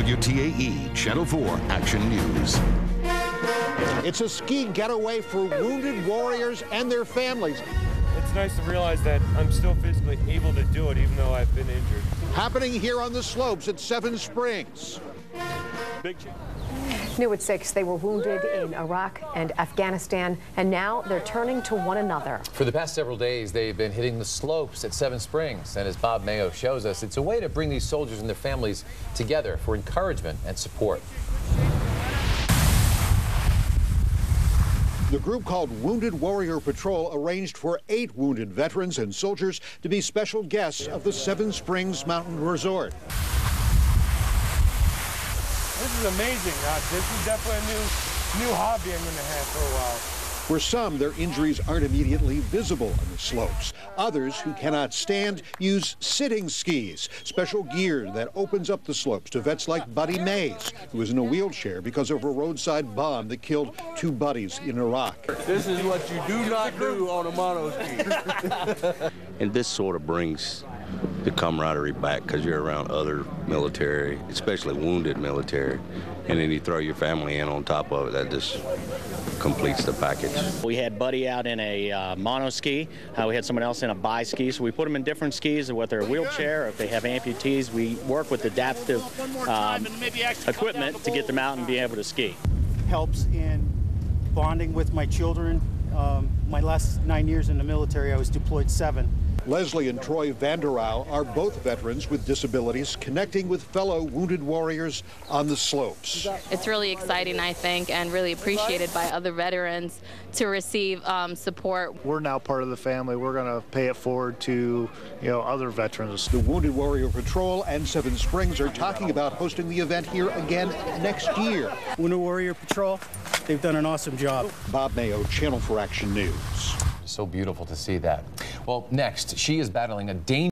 WTAE Channel 4 Action News. It's a ski getaway for wounded warriors and their families. It's nice to realize that I'm still physically able to do it even though I've been injured. Happening here on the slopes at Seven Springs. Big change. New at 6, they were wounded in Iraq and Afghanistan, and now they're turning to one another. For the past several days, they've been hitting the slopes at Seven Springs. And as Bob Mayo shows us, it's a way to bring these soldiers and their families together for encouragement and support. The group called Wounded Warrior Patrol arranged for eight wounded veterans and soldiers to be special guests of the Seven Springs Mountain Resort. This is amazing. Uh, this is definitely a new, new hobby I'm going to have for a while. For some, their injuries aren't immediately visible on the slopes. Others who cannot stand use sitting skis, special gear that opens up the slopes to vets like Buddy Mays, who is in a wheelchair because of a roadside bomb that killed two buddies in Iraq. This is what you do not do on a mono ski. and this sort of brings the camaraderie back because you're around other military, especially wounded military, and then you throw your family in on top of it. That just completes the package. We had Buddy out in a uh, mono ski. Uh, we had someone else in a bi ski. So we put them in different skis, whether they're wheelchair or if they have amputees. We work with adaptive um, equipment to get them out and be able to ski. Helps in bonding with my children. Um, my last nine years in the military, I was deployed seven. Leslie and Troy Vanderau are both veterans with disabilities connecting with fellow wounded warriors on the slopes. It's really exciting, I think, and really appreciated by other veterans to receive um, support. We're now part of the family. We're going to pay it forward to, you know, other veterans. The Wounded Warrior Patrol and Seven Springs are talking about hosting the event here again next year. Wounded Warrior Patrol, they've done an awesome job. Bob Mayo, Channel 4 Action News. So beautiful to see that. Well, next, she is battling a dangerous